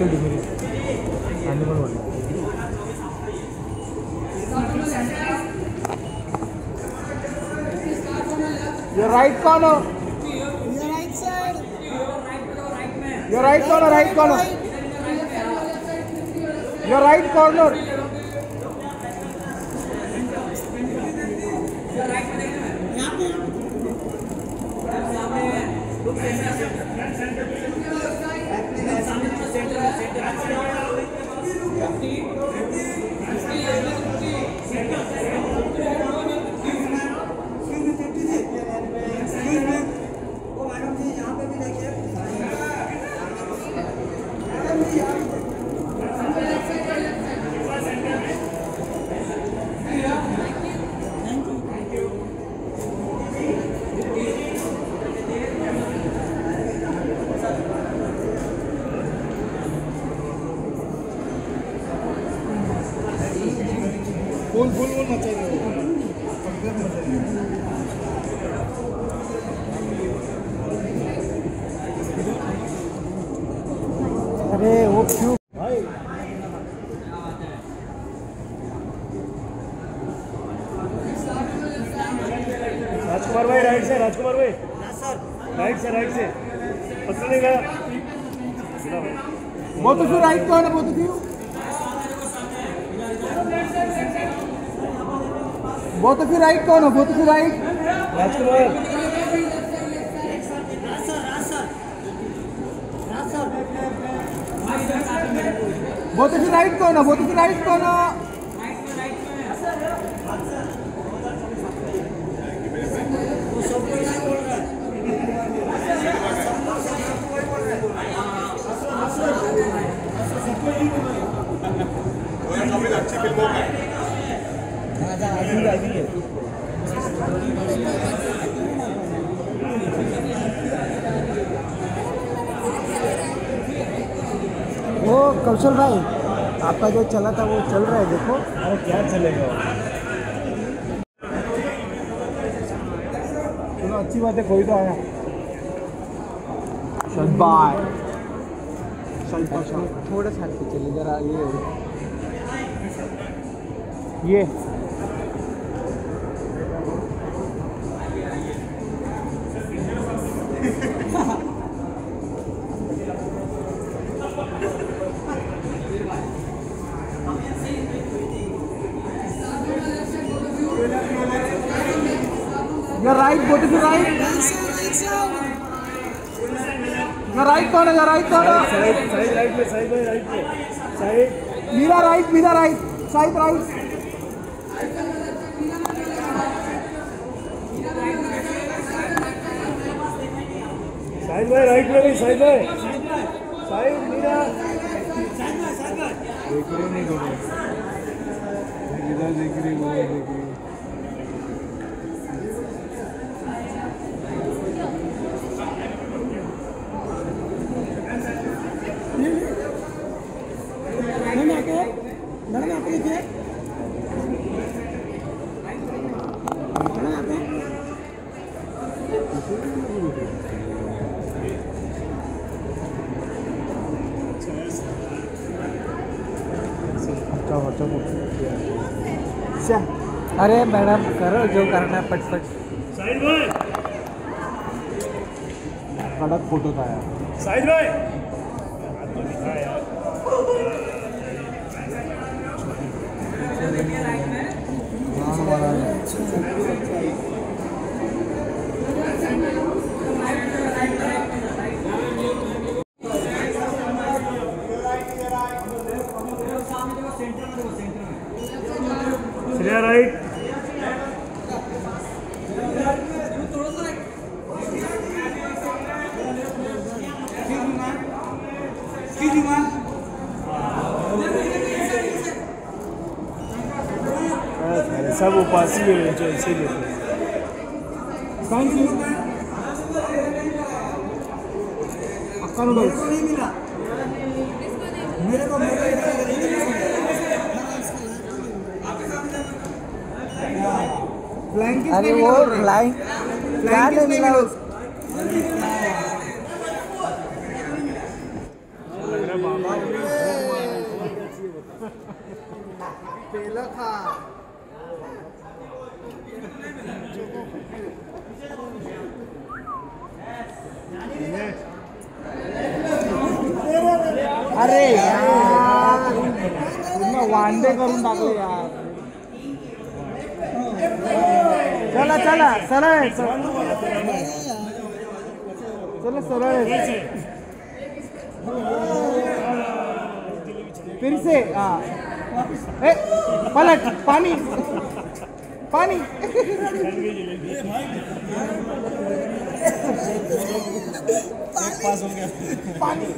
Actual degree animal Your right corner. Your right side. Your right corner. Right corner. Your right corner. यहाँ पे Cristo. अरे वो क्यों? राजकुमार भाई राइट से, राजकुमार भाई। राइट से राइट से। पकड़ने का बहुत फिर राइट कौन है ना बहुत बहुत फिर राइट कौन है बहुत फिर राइट राजकुमार बहुत फिर राइट कौन है बहुत फिर राइट कौन है वो कौशल भाई आपका जो चला था वो चल रहा है देखो। अरे क्या चलेगा? चलो अच्छी बात है कोई तो आया। चल बाय चल थोड़ा सा चलिए जरा ये ये। Your right, go to the right. right right side. Your right corner, your right corner. Side side right में साइड में राइट में side Mira right, mira right. Side right. Side में राइट में भी साइड में साइड मेरा देख रहे नहीं करो इधर देख रही वो देख रही मैडम आके मैडम आके देखिए मैडम आके अच्छा अच्छा क्या अरे मैडम करो जो करना है पट पट साइड में कड़क फ़ोटो था यार। साइड में श्रेया राइट सब उपासी है जो नहीं मिला मेरे को मेरे फ्लैंक अरे वो फ्लाइंग क्या नहीं मिला लग रहा बाबा पेलं खा अरे यार पूर्ण वांदे करून टाकले यार। चला चला सरळ. चला सरळ फिर से हाँ ए, पलट पानी पानी। पानी।